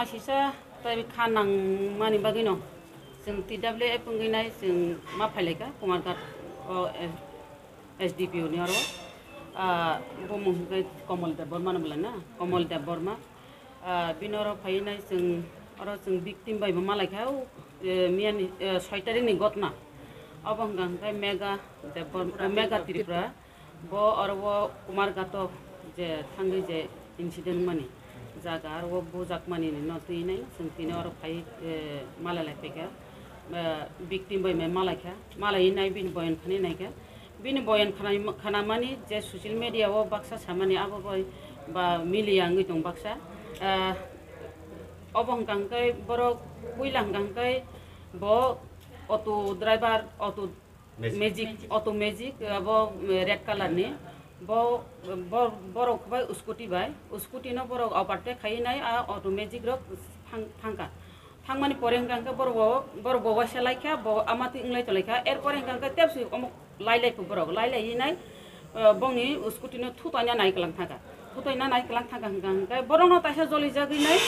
masisa tapi kanang mani bagi no. Sing TWF pengenai sing mapaleka kumarkat o SDPU ni aro. Ah bomong ke Komol Deb Burma na na. Komol Deb Burma. Ah binoro phainai sing aro sing victim bai mala khau mian soitari ni gotna. Abang gangkai mega Deb mega Tripura. Bo aro kumarkat যে থাঙ্গি যে incident মানে जागा आरो बुजाक मानि न तुइनाय जों तिनो आरो फाय मालायलाय फैखा victim bai mai malakha malai nai bin boyan khani nai ka bin boyan khana khana mani je social media o baksa samani abo bai ba mili angi tong baksa obong kangkai borok kuilang kangkai bo auto driver auto magic auto magic abo red color ni bo borok bai scooty bai scooty no borok aparte khai nai a auto magic rok thangka থাংমানি পরে হিংকাঙ্কা বড় বড় ববা সেলাইখা আমাতে ইংলাই তলাইখা এরপরে হিংকাঙ্কা তেবসি অমুক লাইলাইখো বড় লাইলাই নাই বংনি স্কুটিনো থুতাইনা নাইকলাং থাকা থুতাইনা নাইকলাং থাকা হিংকাঙ্কা বরং তাইসা জলি জাগি নাই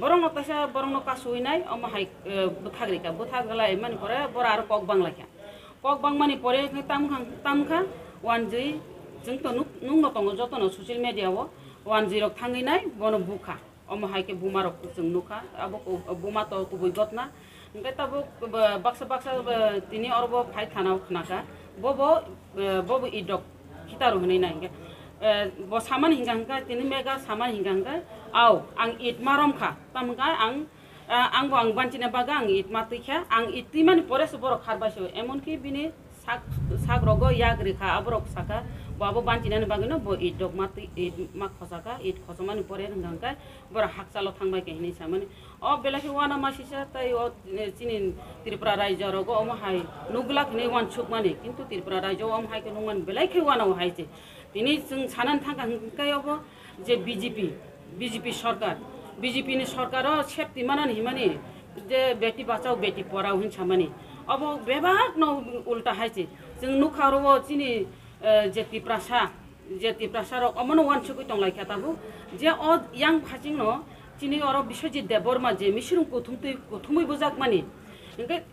বরং তাইসা বরং কাসুই নাই অম হাই বুথাগ্রিকা বুথাগলাই মানে পরে বড় আর কক বাংলাইখা কক বাং মানে পরে তামখাং তামখা ওয়ান জি जोंथ' नुंनो दङ जतन ससियेल मिडियाआव वान जिर' थाङैनाय बनो बुखा omo haike buma rok jeng nuka abo buma to kubui gotna engkai tabo baksa baksa tini orbo phai thana khnaka bobo bobo idok kitaro hne na engkai bo saman hingga hingga tini mega saman hingga hingga au ang it marom kha tamga ang ang bo ang banchina baga ang it matikha ang iti mani sak sak rogo yak rekha aborok saka babo bantinani bagino bo it dog mat it mak khosaka it khosomani pore hangangka bor hakchalo thangbai ke hini samani o belaki wana masisa tai o chini tripura raijyo rogo omo hai nuglak ne wan chukmani কিন্তু ত্রিপুরা রাজ্য ওম হাইকে নুমান বেলাইকে ওয়ানাও হাইছে তিনি जों সানান থাকা হংকায়াবো যে BJP BJP সরকার BJP সরকারও সেফটি মানানি হিমানি যে বেটি বাঁচাও বেটি পড়াও হিনসামানি अब बेबाक न उल्टा हाइचे जों नुखारब चिनि जेति प्रासा जेति प्रासार अमन वान सको टंलाय खेताबो जे अ यां फाचिं न चिनि अर बिश्वजित देबरमा जे मिश्रुं कथुमतै कथुमै बोजाक मानि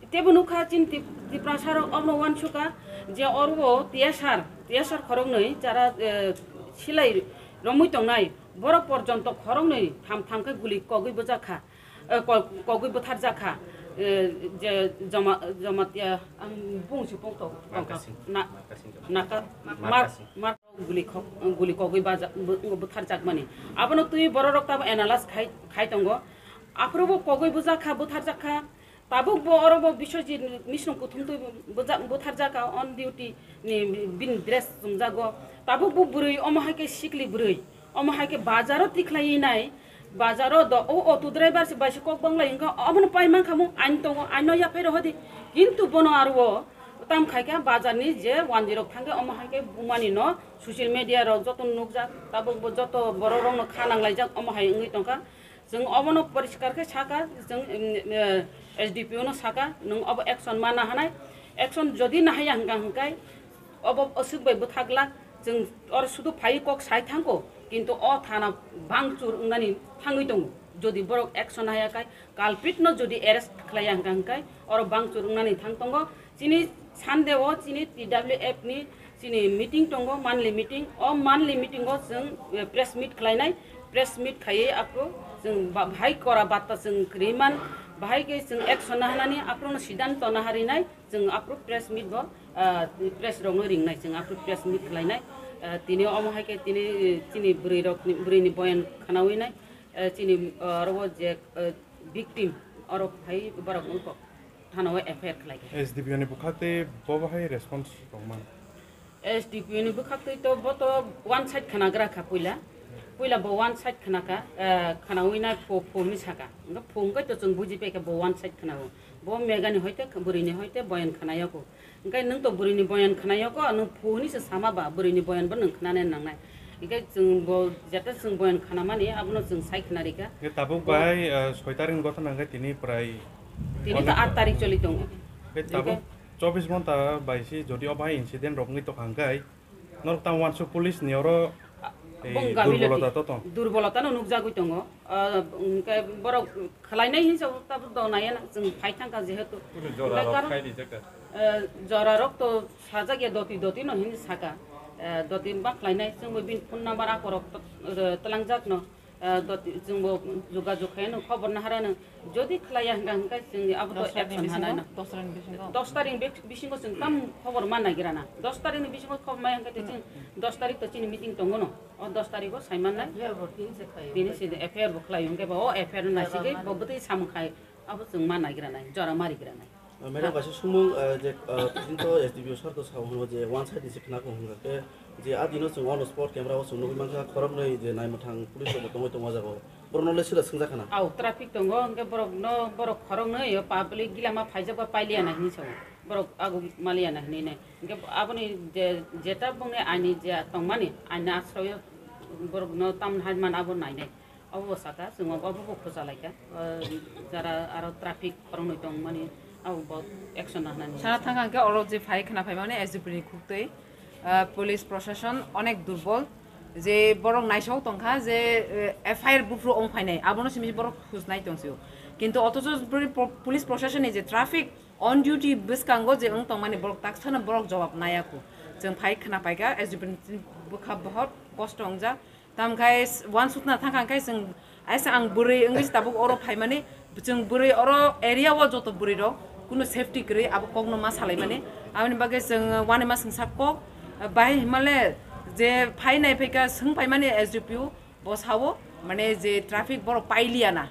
तेबो नुखा चिन प्रासार अमन वान सका जे अरब तेसार तेसार खरं नै जारा सिलाय রমুই টংনাই বড় পর্যন্ত খরং নই থাম থামকে গুলি কগৈব জাখা কগৈব থার জাখা জমা জমাতিয়া আং বুংছি পংত নাকা মার গুলি গুলি কগই বা বুথার যাক মানে। আপনার তুই বড় রক্ত এনালাস খাই খাই তঙ্গ আপ্রব কগই বুঝা খা বুথার যাখা তাবুক বরব বিশ্বজিৎ মিশন কুথুম তুই বুথার যাকা অন ডিউটি বিন ড্রেস জুমজাগ তাবুক বুড়ই অমহাকে শিখলি বুড়ই অমহাকে বাজারও তিখলাই নাই। বাজারও দ ও অতুদ্রাইবার বাইশকক বাংলা ইংকা অমন পাইমান খামু আইন দঙ আইন ইয়াফাই রহদি। কিন্তু বন আর ও, তাম খাইকে বাজারনি যে ওয়ান জিরো থাঙ্গে অমা হাইকে বুমানি ন, সোশ্যাল মিডিয়ার যত নুক যাক তাবো যত বড় রং খানাংলাই যাক অমা হাই ইংই টঙ্কা जों अबनो परिष्कारखै साखा जों एस डि पि अनो साखा नों अब एक्सन माना हानाय एक्सन जदि नाहाया हांगा हांखाय अब असुख बायबो थाग्ला जों अर सुदु फाइ कक साइ थांगौ কিন্তু অ থানা ভাঙচুর উঙ্গানি থাঙ্গুই দङ যদি বরক অ্যাকশন হায়াকায় কালপিটন যদি অ্যারেস্ট খালাই হাঙ্কাঙ্কায় অর বাংচুর উঙ্গানি থাংতঙ্গ চিনি সানদেও চিনি টি ডাব্লিউ এফ নি চিনি মিটিং দङ মান্থলি মিটিং অ মান্থলি মিটিংও जों প্রেস মিট খালাইনাय প্রেস মিট খাयै आपको जों भाई करा बाता जों रिमान भाईके जों एक्शन हानानै आफ्नो सिद्धान्त नाहारिनाय जों आफ्नो प्रेस मिट ब प्रेस रङ रिंनाय जों आफ्नो प्रेस मिट खालायनाय তিনি অমহাইকে তিনি চিনি বুড়ি রক বুড়িনি বয়ান খানাউই নাই চিনি আরব যে ভিকটিম আরব ভাই বরক উল্প থানাও এফআইআর খালাইকে এসডিপি নি বুখাতে বহাই রেসপন্স রংমান এসডিপি নি বুখাতে তো বত ওয়ান সাইড খানা গ্রাখা পইলা পইলা ব ওয়ান সাইড খানাকা খানাউই নাই ফো ফো মিছাকা ফোনকে গতো চং বুঝি পেকে ব ওয়ান সাইড খানাউ bo mega ni hoite buri ni hoite boyan khanayoko ngai nung to buri ni boyan khanayoko nu phuni se sama ba buri ni boyan ban khanane nangnai ngai jung bo jata jung boyan khana mani abno jung sai khnari ka ye tabu bai soitarin gotha nangai tini prai tini ta 8 tarikh choli tong ngai tabu 24 ghonta baisi jodi obai incident rokni to khangai nor ta wan su police nioro দুর্বলতা তো তো दुर्बलता no नुकजागुइ दङ ओमफ्राय बर' खालायनाय हिसाब ताबो दनाया जों फाइथांखा जिहेतु ओमफ्राय कारन जरा रक्त साजागिया दति दति न हिन साका दति बा खालायनाय जोंबो बिन फन नाम्बार आखरक तलांजाक न दति जोंबो जोगाजोग खायानो खबर नाहारानो जुदि खालाया होनगा होनगा जोंनि आबोथ' एक्सन हानायना दस तारिख बिसिंखौ जों खाम खबर मान नागिराना। दस तारिखनि बिसिंखौ खबर माय होनगा जों दस तारिख तो जोंनि मिटिं दङ न। अ दस तारिखआव सायमान नाय। बेनिसै एफआइआरबो खालायो होनगा अ एफआइआर नासिगै बबोथै सामखाय आबो जों मान नागिरानाय जरा मारिगिरानाय। मैडम बस सुमुंग जे प्रिंटो एसडीबीओ सर तो सब हम जे वन साइड से खना को हम के जे आ दिन से वन स्पॉट कैमरा वसु नुगु मान का खरम नै जे नाय मथांग पुलिस तो तो मजा जाबो पुरनो ले सिला सिंग जाखना आ ट्रैफिक तो गो के बरो न बरो खरम नै यो पब्लिक गिला मा फाइजा पा पाइलिया नै नि छौ बरो आगु मालिया नै नै के आपन जे जेटा बने आनी जे तो माने आनी आश्रय बरो न तम हाज मानाबो नाय नै अबो सका सुमा बबो खुसा लाइका जरा आरो ट्रैफिक परनो तो माने आव बहुत एक्सन हानानै সারা থাকাকে অর যে ফাই খানা ফাই মানে এসডিপিনি খুঁজতেই পুলিশ প্রশাসন অনেক দুর্বল যে বরং নাইসাও তংখা যে এফআইআর বুফ্রু অং ফাইনাই আবনো সিমি বরং খুঁজনাই তংসিও কিন্তু অথচ পুলিশ প্রশাসনে যে ট্রাফিক অন ডিউটি বিসকাঙ্গো যে অং তং মানে বরক তাকসানো বরক জবাব নায়াকু जों फाइ खोना फाइगा एसडिपिनि बोखा बहुत कस्त अंजा तामखाय वान सुतना थांखांखाय जों आइसा आं बोरै इंलिस दाबो अर फाइ माने जों बोरै अर एरियाव जत बोरै दं কোনো চেফটি কৰি আৰু কক নমা চালাই মানে আপুনি বাকে যে ৱানে মাছ সংসাৰ কক বাই মানে যে ফাই নাই ফাইকা সাই মানে এছ ডি পি অ' বচাব মানে যে ট্ৰাফিক বৰ পাইলি আনা